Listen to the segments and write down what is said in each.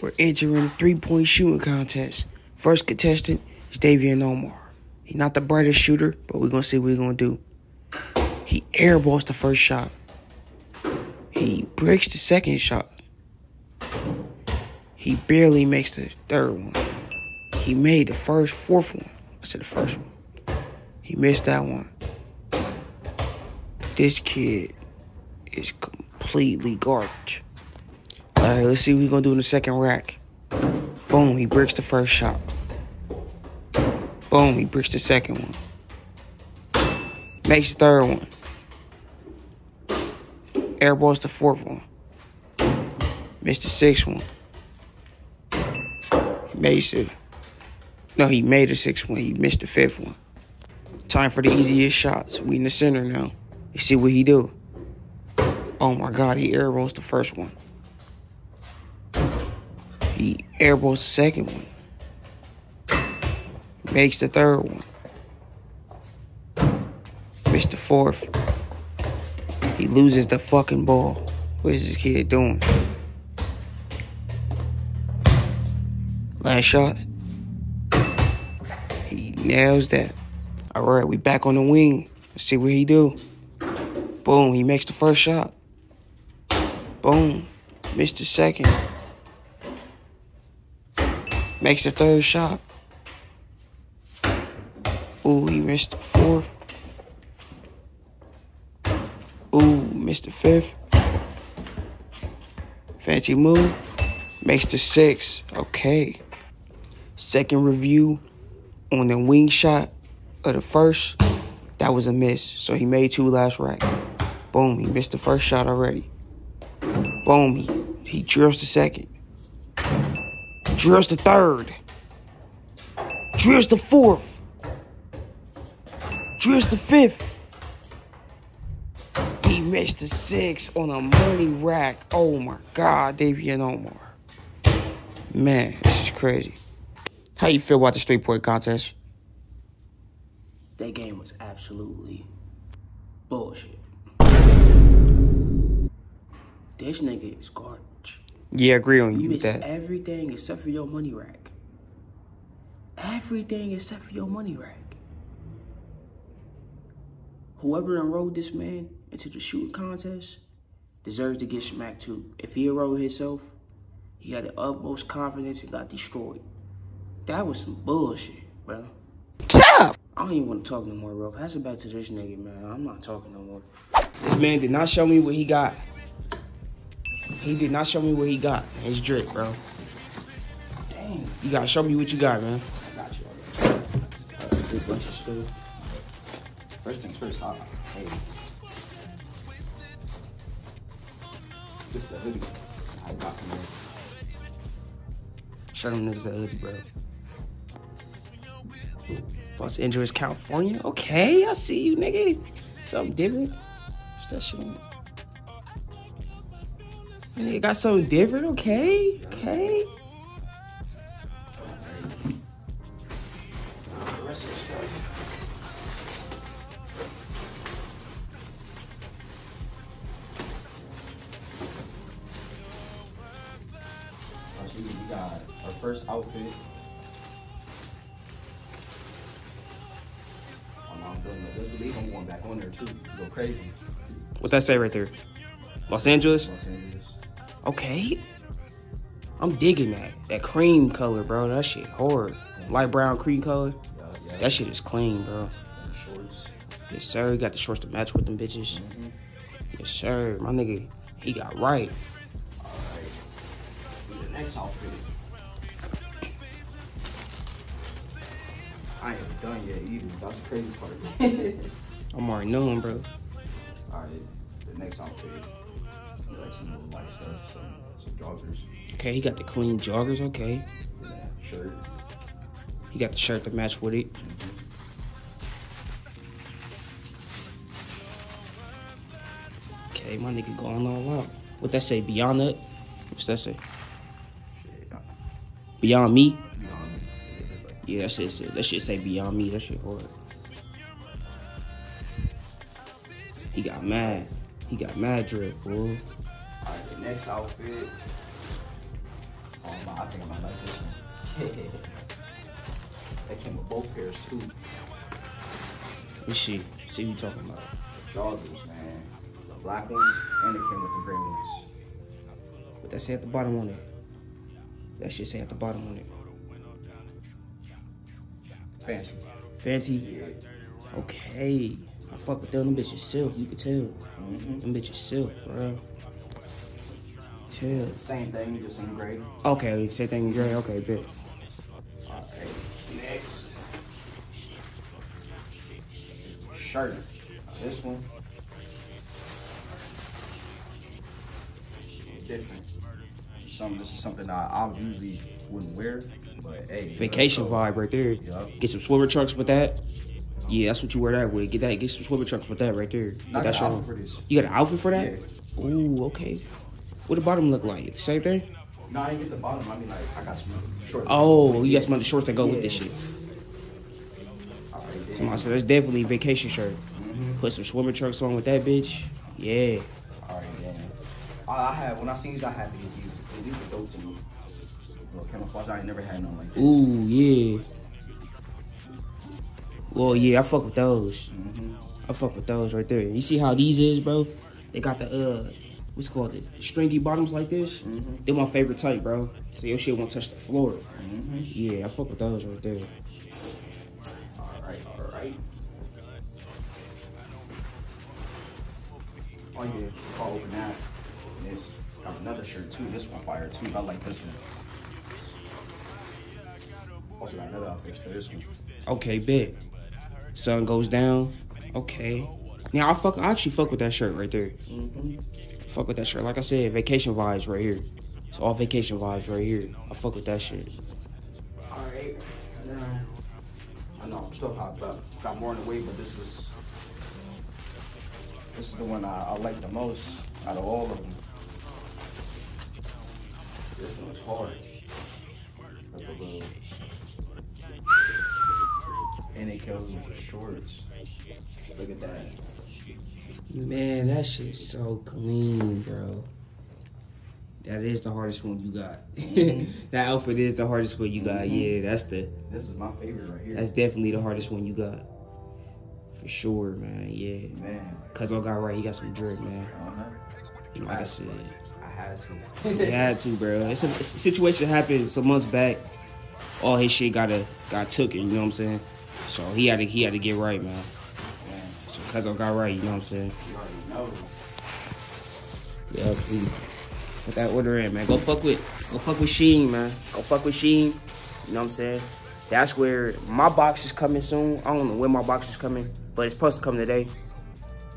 We're entering three-point shooting contest. First contestant is Davien Omar. He's not the brightest shooter, but we're gonna see what he's gonna do. He airballs the first shot. He breaks the second shot. He barely makes the third one. He made the first, fourth one. I said the first one. He missed that one. This kid is completely garbage. All right, let's see what he's gonna do in the second rack. Boom, he breaks the first shot. Boom, he breaks the second one. Makes the third one. Airballs the fourth one. Missed the sixth one. Makes it. No, he made the sixth one. He missed the fifth one. Time for the easiest shots. We in the center now. You see what he do. Oh my god, he airballs the first one. He airballs the second one. Makes the third one. Missed the fourth. He loses the fucking ball. What is this kid doing? Last shot. He nails that. All right, we back on the wing. Let's see what he do. Boom, he makes the first shot. Boom, missed the second. Makes the third shot. Ooh, he missed the fourth. Ooh, missed the fifth. Fancy move. Makes the six. Okay. Second review on the wing shot of the first. That was a miss. So he made two last rack. Boom, he missed the first shot already. Boom, he, he drills the second. Drills the third. Drills the fourth. Drills the fifth. He missed the six on a money rack. Oh my God, Davien Omar. Man, this is crazy. How you feel about the straight point contest? That game was absolutely bullshit. This nigga is garbage. Yeah, I agree on You you with that. everything except for your money rack. Everything except for your money rack. Whoever enrolled this man into the shooting contest deserves to get smacked too. If he enrolled himself, he had the utmost confidence and got destroyed. That was some bullshit, bro. Tough. I don't even want to talk no more, bro. Pass it back to this nigga, man. I'm not talking no more. This man did not show me what he got. He did not show me what he got. It's drip, bro. Dang, You gotta show me what you got, man. I got you. I got you. Uh, good bunch of stuff. First things first, uh, hey. This the hoodie I got from there. Show them niggas that hoodie, bro. Los Angeles, California. Okay, I see you, nigga. Something different. That shit on? Nigga got something different. Okay, okay. The rest of the stuff. I see we got our first outfit. No, I'm doing the league. I'm going back on there too. Go crazy. What's that say right there? Los Angeles. Los Angeles. Okay. I'm digging that. That cream color, bro. That shit hard. Light brown cream color. Yeah, yeah. That shit is clean, bro. And shorts. Yes, sir. Got the shorts to match with them bitches. Mm-hmm. Yes, sir. My nigga, he got right. Alright. The next outfit. I ain't done yet either. That's the crazy part. I'm already knowing, bro. Alright, the next outfit. You like some little light stuff, some some joggers, Okay, he got the clean joggers. Okay. yeah, shirt. He got the shirt to match with it. Okay, my nigga going all out. What that say? Beyond that? What's that say? Shit, Beyond me? beyond me. Yeah, that shit say that shit say beyond me. That shit hard. He got mad. He got mad drip, boy. Alright, the next outfit. Oh, my, I think I might like this one. that came with both pairs too. Let me see. See what you talking about. Joggers, man. The black ones and it came with the gray ones. What that say at the bottom on it? That shit say at the bottom on it. Fancy. Fancy. Yeah. Okay. I fuck with them. Them bitches silk. You can tell. Mm-hmm. Them bitches silk, bro. Chill. Same thing, just in gray. Okay, same thing in gray. Okay, bet. Okay, next. Shirt. This one. Different. Some this is something I, I usually wouldn't wear, but hey. Vacation vibe right there. Yup. Get some swimmer trucks with that. Yeah, that's what you wear that with. Get that. Get some swimmer trunks with that right there. I got that an outfit for this. You got an outfit for that? Ooh, okay. What the bottom look like? Same thing? No, I didn't get the bottom. I mean, like, I got some shorts. Oh, you got some other shorts that go with this shit. Come on, so that's definitely a vacation shirt. Put some swimmer trunks on with that bitch. Yeah. Alright, then. I, I had, when I seen these, I had to get these. These were dope to me. Little camouflage, I ain't never had none like this. Ooh, yeah. Well, yeah, I fuck with those. Mm-hmm. I fuck with those right there. You see how these is, bro? They got the uh, what's it called it stringy bottoms like this. Mhm. They're my favorite type, bro. So your shit won't touch the floor. Mm-hmm. Yeah, I fuck with those right there. Alright, alright. Oh yeah, I'll open that. And it's got another shirt too. This one fire too. I like this one. Also got another outfit for this one. Okay, bet. Sun goes down. Okay. Now I fuck. I actually fuck with that shirt right there. Mm-hmm. Fuck with that shirt. Like I said, vacation vibes right here. It's all vacation vibes right here. I fuck with that shit. Alright. And I know I'm still hot, but got more in the way, but this is this is the one I, I like the most out of all of them. This one's hard. Like a little and it kills me with shorts. Look at that. Man, that shit's so clean, bro. That is the hardest one you got. that outfit is the hardest one you got. Yeah, that's the This is my favorite right here. that's definitely the hardest one you got. For sure, man. Yeah. man. Cuz I got right, he got some drip, man. Uh-huh. Like I said. I had to. He had to, bro. It's a, it's a situation happened some months back. All his shit got a got took it, you know what I'm saying? So he had to he had to get right, man. So cuz I got right, you know what I'm saying? know. Yeah. Put that order in, man. Go fuck with, go fuck with Shein, man. Go fuck with Shein. You know what I'm saying? That's where my box is coming soon. I don't know when my box is coming, but it's supposed to come today.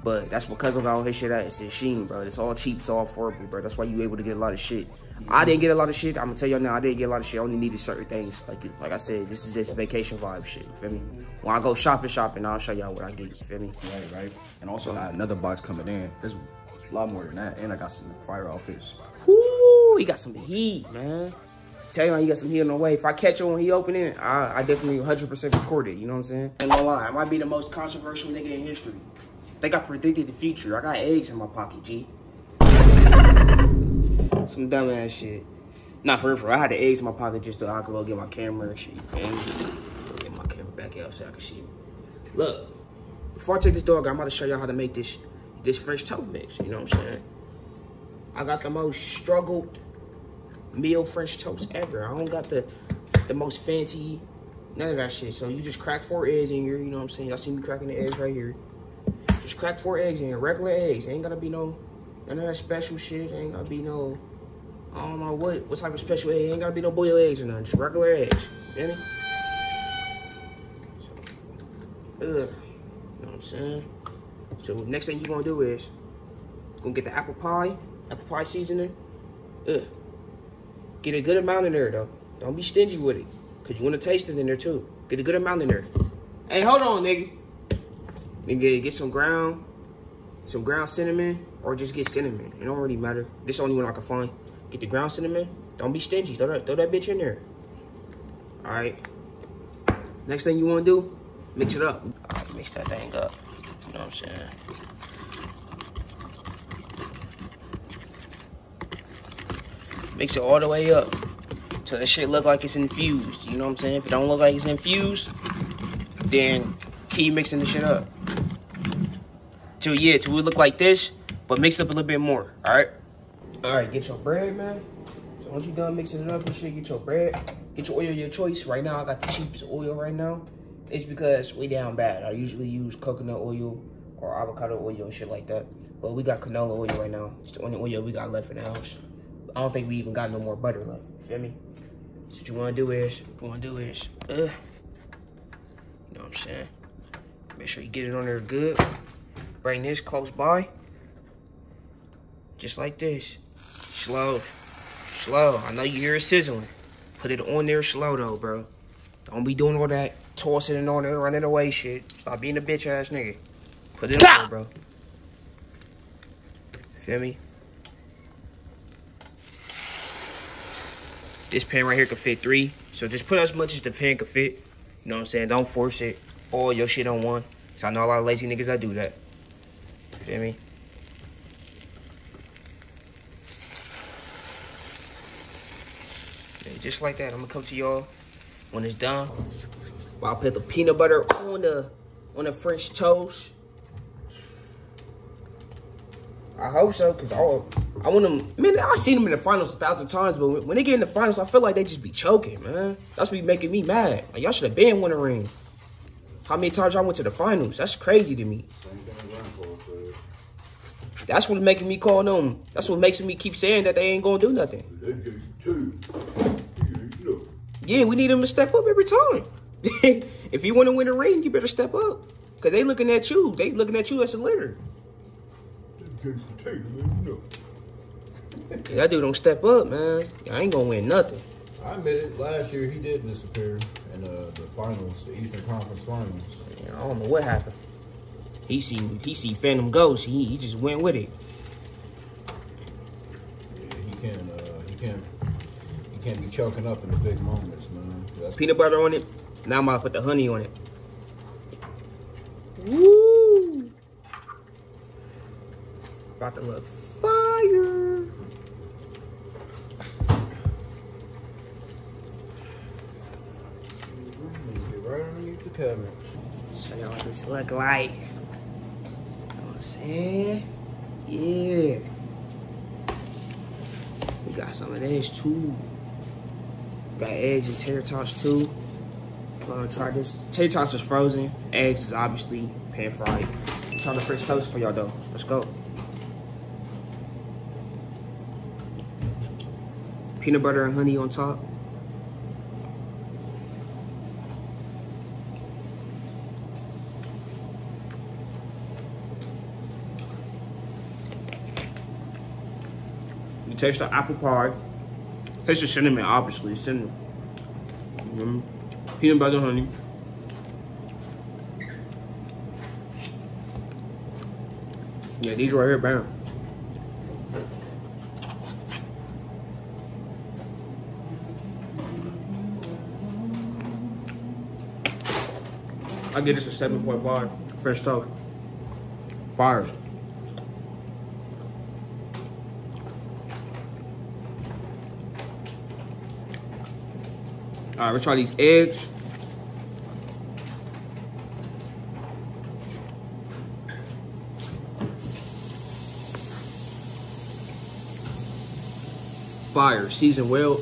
But that's because of all his shit at. It's in Shein, bro. It's all cheap, it's all affordable, bro. That's why you able to get a lot of shit. I didn't get a lot of shit. I'm gonna tell y'all now, I didn't get a lot of shit. I only needed certain things. Like like I said, this is just vacation vibe shit. You feel me? When I go shopping, shopping, I'll show y'all what I get. You feel me? Right, right. And also I got another box coming in. There's a lot more than that. And I got some fire outfits. Woo, he got some heat, man. Tell you, he got some heat on the way. If I catch him when he open it, I, I definitely 100% record it. You know what I'm saying? Ain't gonna lie, I might be the most controversial nigga in history. Think I predicted the future. I got eggs in my pocket, G. some dumbass shit. Not for real, for real. I had the eggs in my pocket just so I could go get my camera and shit. Go get my camera back out so I can see. Look, before I take this dog, I'm about to show y'all how to make this this French toast mix. You know what I'm saying? I got the most struggled meal French toast ever. I don't got the the most fancy, none of that shit. So you just crack four eggs in here, you know what I'm saying? Y'all see me cracking the eggs right here. Just crack four eggs in regular eggs. Ain't gonna be no, none of that special shit. Ain't gonna be no, I don't know what, what type of special egg. Ain't gotta be no boiled eggs or nothing. Just regular eggs. Feel me? So, ugh. You know what I'm saying? So next thing you gonna do is, gonna get the apple pie, apple pie seasoning. Ugh. Get a good amount in there though. Don't be stingy with it. Cause you wanna taste it in there too. Get a good amount in there. Hey, hold on, nigga. Nigga, get some ground, some ground cinnamon, or just get cinnamon. It don't really matter. This the only one I can find. Get the ground cinnamon. Don't be stingy. Throw that, throw that bitch in there. All right. Next thing you wanna do, mix it up. Mix that thing up. You know what I'm saying? Mix it all the way up. So that shit look like it's infused. You know what I'm saying? If it don't look like it's infused, then keep mixing the shit up. Till yeah, till it look like this, but mix up a little bit more. All right. All right, get your bread, man. So once you done mixing it up and shit, get your bread. Get your oil your choice. Right now, I got the cheapest oil right now. It's because we down bad. I usually use coconut oil or avocado oil and shit like that. But we got canola oil right now. It's the only oil we got left in the house. I don't think we even got no more butter left. You feel me? So what you wanna do is, you wanna do is, uh, you know what I'm saying? Make sure you get it on there good. Bring this close by. Just like this. Slow. Slow. I know you hear it sizzling. Put it on there slow though, bro. Don't be doing all that tossing it on there, running away shit. Stop being a bitch ass nigga. Put it on there, bro. Feel me? This pan right here can fit three. So just put as much as the pan can fit. You know what I'm saying? Don't force it. All your shit on one. So I know a lot of lazy niggas that do that. Me? And just like that, I'm gonna come to y'all when it's done. I'll put the peanut butter on the on the French toast. I hope so, cause I I want them. Man, I've seen them in the finals a thousand times, but when they get in the finals, I feel like they just be choking, man. That's be making me mad. Like, y'all should have been winning. How many times y'all went to the finals? That's crazy to me. That's what's making me call them. That's what makes me keep saying that they ain't gonna do nothing. Yeah, we need them to step up every time. if you want to win a ring, you better step up. Cause they looking at you. They looking at you as a leader. that dude don't step up, man. I ain't gonna win nothing. I admit it. Last year he did disappear in uh, the finals, the Eastern Conference Finals. Yeah, I don't know what happened. He see he see Phantom Ghost. He he just went with it. Yeah, he can't. Uh, he can't. He can't be choking up in the big moments, man. That's Peanut butter on it. Now I'm gonna put the honey on it. Woo! About to look fire. Get right underneath the cabinet. Show y'all what this look like. You know what I'm saying? Yeah. We got some of this too. Got eggs and tater tots too. Gonna try this. Tater tots is frozen. Eggs is obviously pan fried. I'm trying to French toast for y'all though. Let's go. Peanut butter and honey on top. Taste the apple pie. Taste the cinnamon, obviously. Cinnamon. Mhm. Peanut butter, honey. Yeah, these right here, bam. I get this a 7.5 Fresh toast. Fire. All right, let's try these eggs. Fire, seasoned well.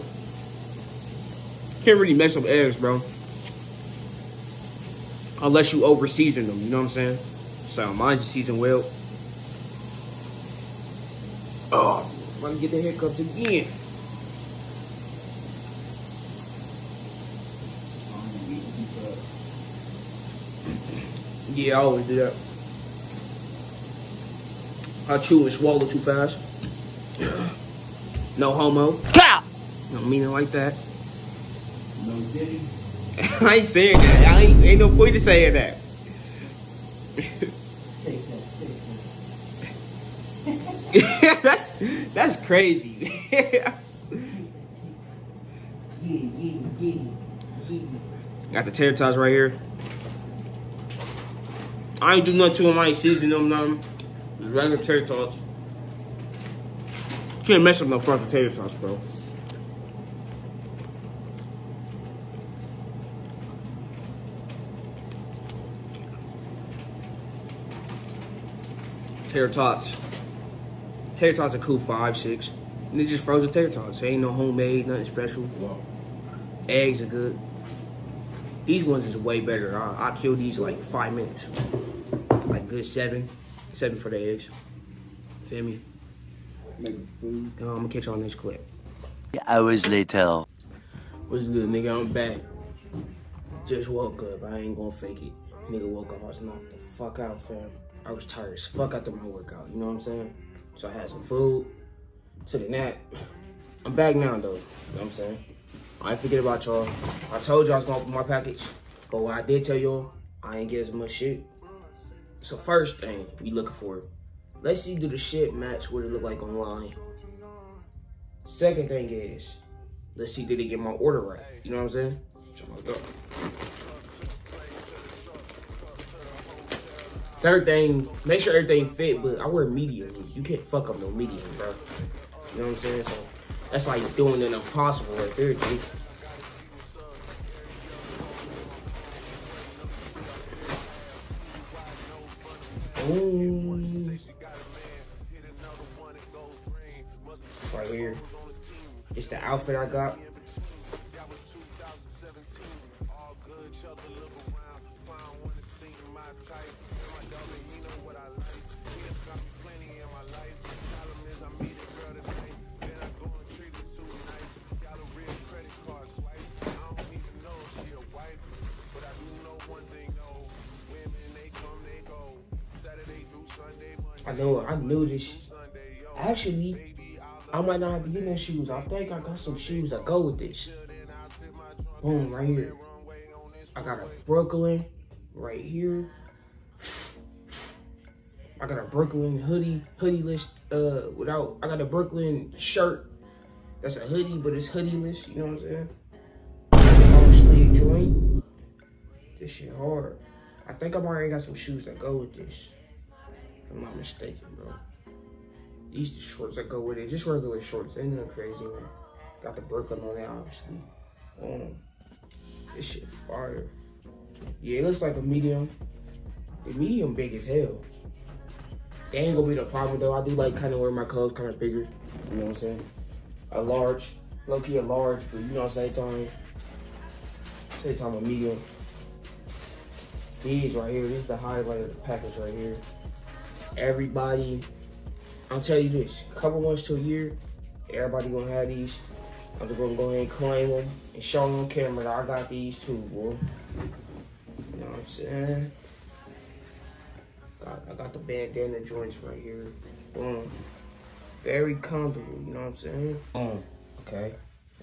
Can't really mess up eggs, bro. Unless you over season them, you know what I'm saying? So mine's seasoned well. Oh, I'm gonna get the hiccups again. Yeah, I always do that. I chew and swallow too fast. No homo. Don't mean it like that. No diddy. I ain't saying that. I ain't, ain't no point to saying that. that's that's crazy. Got the tater tots right here. I ain't do nothing to them. I ain't season them nothing. Regular tater tots. Can't mess up no frozen tater tots, bro. Tater tots. Tater tots are cool five, six. And it's just frozen tater tots. Ain't no homemade, nothing special. Wow. Eggs are good. These ones is way better. I, I kill these like five minutes. Like good seven. Seven for the eggs. Feel me? Making food. I'm gonna catch you on this clip. Hours later. What's good, nigga? I'm back. Just woke up. I ain't gonna fake it. Nigga woke up. I was knocked the fuck out, fam. I was tired as fuck after my workout. You know what I'm saying? So I had some food. Took a nap. I'm back now, though. You know what I'm saying? I ain't forget about y'all. I told y'all I was gonna open my package. But what I did tell y'all, I ain't get as much shit. So first thing we looking for, let's see do the shit match what it look like online. Second thing is, let's see did they get my order right. You know what I'm saying? I'm. Third thing, make sure everything fit, but I wear medium. You can't fuck up no medium, bro. You know what I'm saying? So that's like doing an impossible right there, G. Ooh. Right here. It's the outfit I got. I know, I knew this. Actually, I might not have to get no shoes. I think I got some shoes that go with this. Boom, right here. I got a Brooklyn right here. I got a Brooklyn hoodie, hoodie list, uh, without, I got a Brooklyn shirt. That's a hoodie, but it's hoodieless, you know what I'm saying? Long sleeve joint. This shit hard. I think I've already got some shoes that go with this. If I'm not mistaken, bro. These the shorts that go with it. Just regular shorts. Ain't nothing crazy, man. Got the Brooklyn on there, obviously. Um, this shit fire. Yeah, it looks like a medium. The medium big as hell. They ain't gonna be the problem though. I do like kind of wear my clothes kind of bigger. You know what I'm saying? A large, low key a large, but you know, what I'm saying? time, say time a medium. These right here, this is the highlight of the package right here. Everybody, I'll tell you this, a couple months to a year, everybody gonna have these. I'm just gonna go ahead and claim them and show them on camera that I got these too, boy. You know what I'm saying? Got, I got the bandana joints right here. Boom. Very comfortable, you know what I'm saying? Um, okay.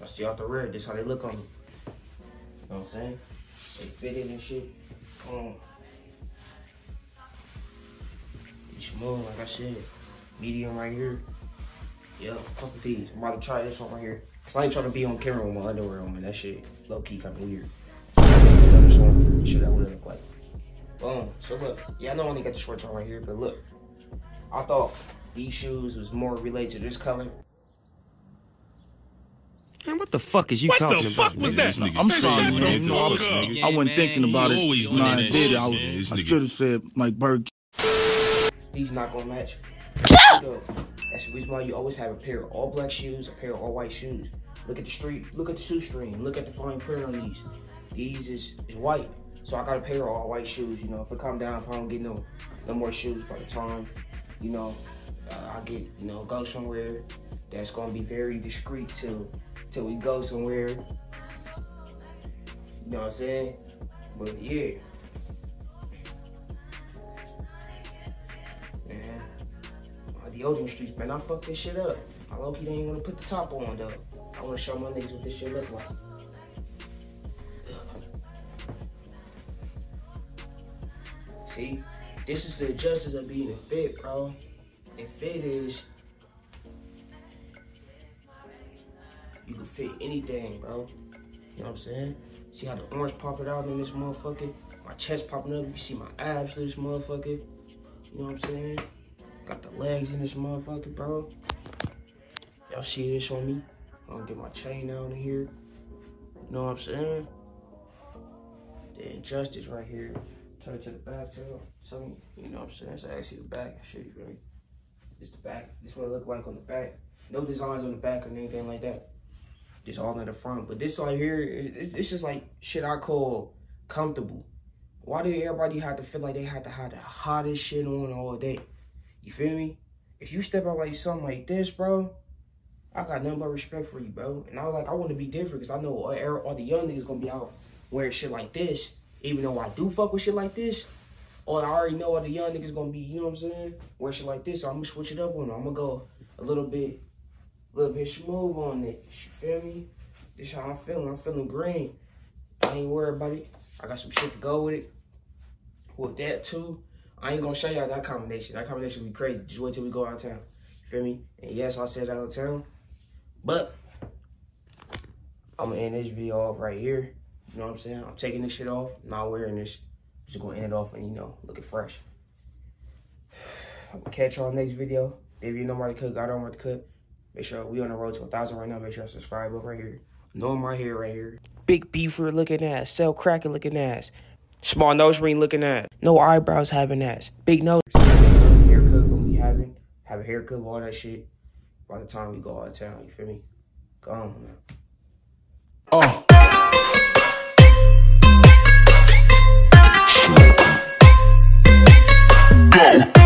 I see out the red, this how they look on me. You know what I'm saying? They fit in and shit. Um, you smooth, like I said. Medium right here. Yeah, fuck with these. I'm about to try this one right here. Cause I ain't trying to be on camera with my underwear on, man. That shit low key kind of weird. So I'm gonna throw this on. Show that what it look like. Boom. So look, yeah, I know I only got the shorts on right here, but look. I thought these shoes was more related to this color. Man, what the fuck is you What talking the about? fuck was man? that? I'm sorry, man. You I, was, fuck up. I wasn't thinking about You it when I did it. I, shit, was- man. This I should have said like Burger These not gonna match. That's the reason why you always have a pair of all black shoes, a pair of all white shoes. Look at the street, look at the shoestring, look at the fine print on these. These is, is white. So I got a pair of all white shoes, you know. If it come down, if I don't get no no more shoes by the time, you know, uh, I get, you know, go somewhere that's gonna be very discreet till till we go somewhere. You know what I'm saying? But yeah. Ocean Streets, man, I fucked this shit up. I low key didn't want to put the top on though. I want to show my niggas what this shit look like. See, this is the justice of being a fit, bro. And fit is you can fit anything, bro. You know what I'm saying? See how the orange popping out in this motherfucker? My chest popping up. You see my abs through this motherfucker. You know what I'm saying? Got the legs in this motherfucker, bro. Y'all see this on me? I'm gonna get my chain down in here. You know what I'm saying? The injustice right here. Turn it to the back too. So you know what I'm saying? It's actually the back. Shit, you me? This the back. This what it look like on the back. No designs on the back or anything like that. Just all in the front. But this right here, it's just like shit I call comfortable. Why do everybody have to feel like they have to have the hottest shit on all day? You feel me? If you step out like something like this, bro, I got nothing but respect for you, bro. And I was like, I want to be different because I know all, er, all the young niggas gonna be out wearing shit like this. Even though I do fuck with shit like this, or I already know all the young niggas gonna be, you know what I'm saying? Wear shit like this, so I'm gonna switch it up on them. I'm gonna go a little bit, a little bit smooth on it. You feel me? This how I'm feeling. I'm feeling green. I ain't worried about it. I got some shit to go with it. With that too, I ain't gonna show y'all that combination. That combination be crazy. Just wait till we go out of town. You feel me? And yes, I said out of town. But I'm gonna end this video off right here. You know what I'm saying? I'm taking this shit off, not wearing this. Just gonna end it off and you know, looking fresh. I'm gonna catch y'all next video. If you know where to cook, I don't want to cook. Make sure we on the road to a thousand right now. Make sure I subscribe up right here. Know I'm right here, right here. Big beefer looking ass. Cell cracking looking ass. Small nose ring looking ass. No eyebrows having ass. Big nose. Haircut gonna be having. Have a haircut, all that shit. By the time we go out of town, you feel me? Gone, man. Oh. Go.